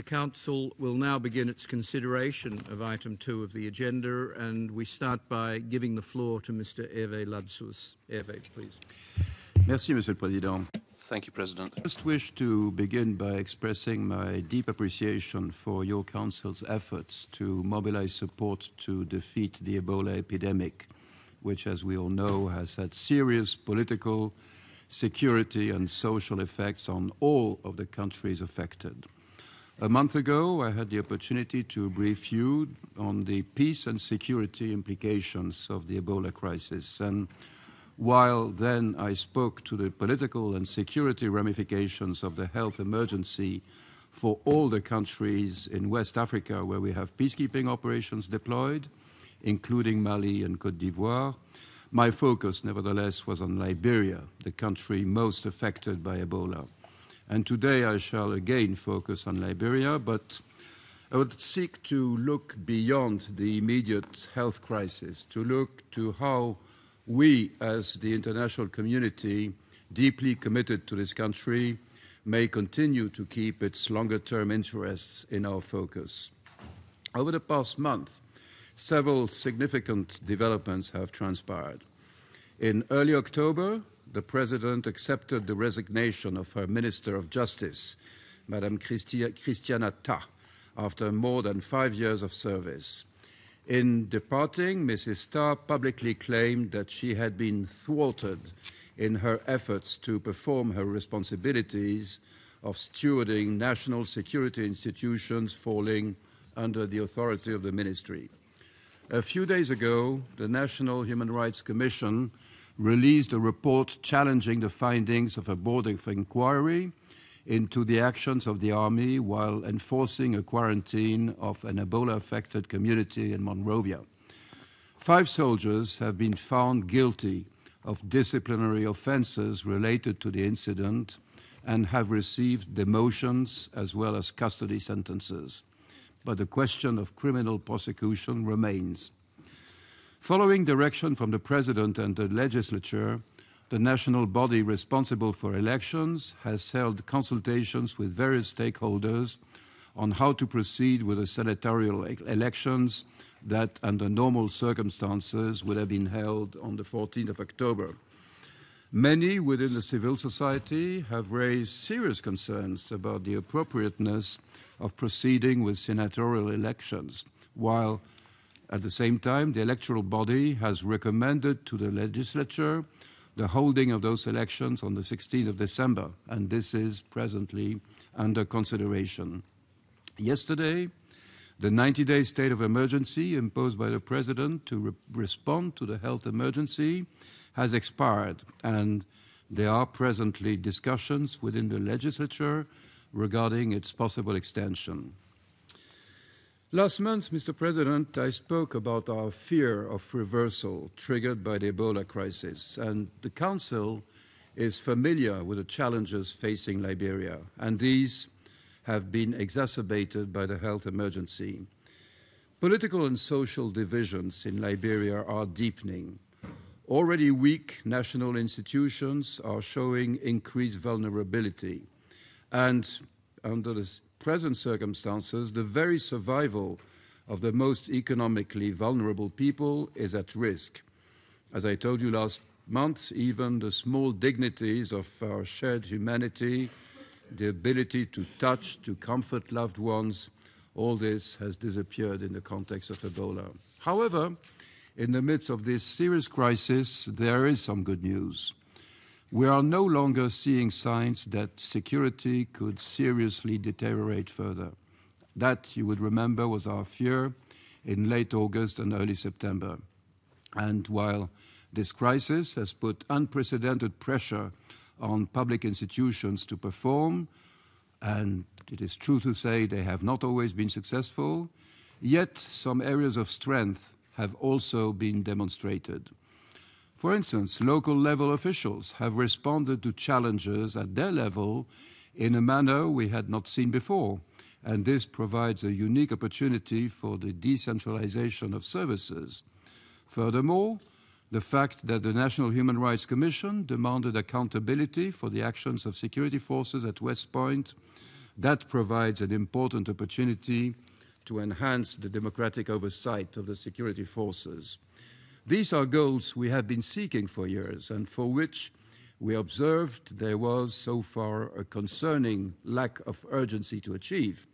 The Council will now begin its consideration of item two of the agenda, and we start by giving the floor to Mr. Hervé Ladsous. Hervé, please. Merci, Monsieur le Président. Thank you, President. I just wish to begin by expressing my deep appreciation for your Council's efforts to mobilize support to defeat the Ebola epidemic, which, as we all know, has had serious political, security, and social effects on all of the countries affected. A month ago, I had the opportunity to brief you on the peace and security implications of the Ebola crisis. And while then I spoke to the political and security ramifications of the health emergency for all the countries in West Africa where we have peacekeeping operations deployed, including Mali and Cote d'Ivoire, my focus, nevertheless, was on Liberia, the country most affected by Ebola. And today I shall again focus on Liberia, but I would seek to look beyond the immediate health crisis, to look to how we, as the international community, deeply committed to this country, may continue to keep its longer term interests in our focus. Over the past month, several significant developments have transpired. In early October, the President accepted the resignation of her Minister of Justice, Madame Christi- Christiana Tah, after more than five years of service. In departing, Mrs. Tah publicly claimed that she had been thwarted in her efforts to perform her responsibilities of stewarding national security institutions falling under the authority of the ministry. A few days ago, the National Human Rights Commission released a report challenging the findings of a board of inquiry into the actions of the army while enforcing a quarantine of an Ebola affected community in Monrovia. Five soldiers have been found guilty of disciplinary offenses related to the incident and have received demotions as well as custody sentences. But the question of criminal prosecution remains. Following direction from the President and the legislature, the national body responsible for elections has held consultations with various stakeholders on how to proceed with the senatorial elections that, under normal circumstances, would have been held on the 14th of October. Many within the civil society have raised serious concerns about the appropriateness of proceeding with senatorial elections, while at the same time, the electoral body has recommended to the legislature the holding of those elections on the 16th of December, and this is presently under consideration. Yesterday, the 90 day state of emergency imposed by the President to re- respond to the health emergency has expired, and there are presently discussions within the legislature regarding its possible extension. Last month, Mr. President, I spoke about our fear of reversal triggered by the Ebola crisis, and the Council is familiar with the challenges facing Liberia, and these have been exacerbated by the health emergency. Political and social divisions in Liberia are deepening. Already weak national institutions are showing increased vulnerability, and under the present circumstances, the very survival of the most economically vulnerable people is at risk. As I told you last month, even the small dignities of our shared humanity, the ability to touch, to comfort loved ones, all this has disappeared in the context of Ebola. However, in the midst of this serious crisis, there is some good news we are no longer seeing signs that security could seriously deteriorate further. That, you would remember, was our fear in late August and early September. And while this crisis has put unprecedented pressure on public institutions to perform, and it is true to say they have not always been successful, yet some areas of strength have also been demonstrated. For instance, local level officials have responded to challenges at their level in a manner we had not seen before, and this provides a unique opportunity for the decentralization of services. Furthermore, the fact that the National Human Rights Commission demanded accountability for the actions of security forces at West Point That provides an important opportunity to enhance the democratic oversight of the security forces. These are goals we have been seeking for years and for which we observed there was so far a concerning lack of urgency to achieve.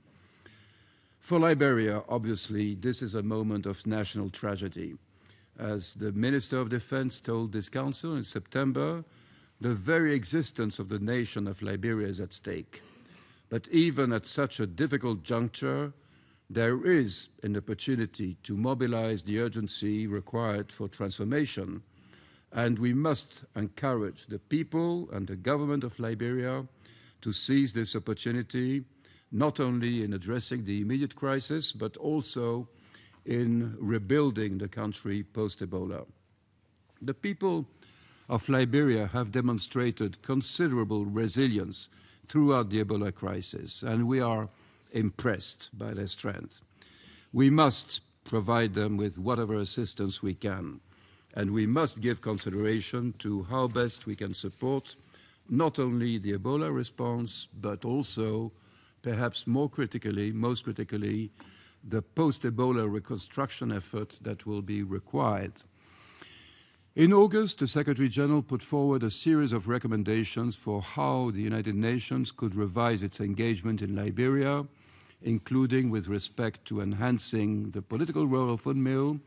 For Liberia, obviously, this is a moment of national tragedy. As the Minister of Defense told this council in September, the very existence of the nation of Liberia is at stake. But even at such a difficult juncture, there is an opportunity to mobilize the urgency required for transformation, and we must encourage the people and the government of Liberia to seize this opportunity, not only in addressing the immediate crisis, but also in rebuilding the country post Ebola. The people of Liberia have demonstrated considerable resilience throughout the Ebola crisis, and we are impressed by their strength. We must provide them with whatever assistance we can, and we must give consideration to how best we can support not only the Ebola response, but also, perhaps more critically, most critically, the post Ebola reconstruction effort that will be required. In August, the Secretary General put forward a series of recommendations for how the United Nations could revise its engagement in Liberia, including with respect to enhancing the political role of UNMIL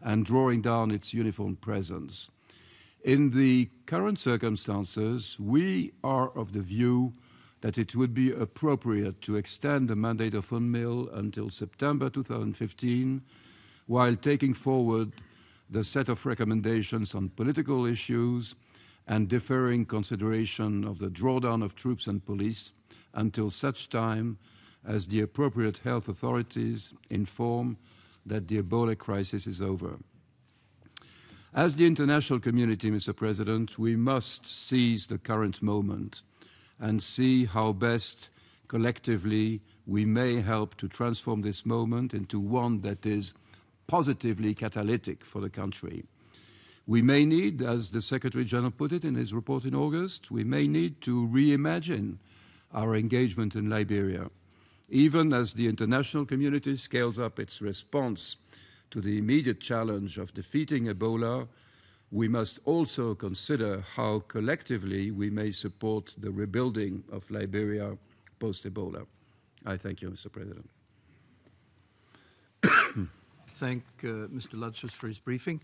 and drawing down its uniform presence. In the current circumstances, we are of the view that it would be appropriate to extend the mandate of UNMIL until September 2015, while taking forward the set of recommendations on political issues and deferring consideration of the drawdown of troops and police until such time as the appropriate health authorities inform that the Ebola crisis is over. As the international community, Mr. President, we must seize the current moment and see how best collectively we may help to transform this moment into one that is positively catalytic for the country. We may need, as the Secretary General put it in his report in August, we may need to reimagine our engagement in Liberia, even as the international community scales up its response to the immediate challenge of defeating Ebola. We must also consider how collectively we may support the rebuilding of Liberia post Ebola. I thank you, Mr. President thank uh, Mr. Ladsous for his briefing.